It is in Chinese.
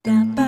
打扮